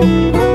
Música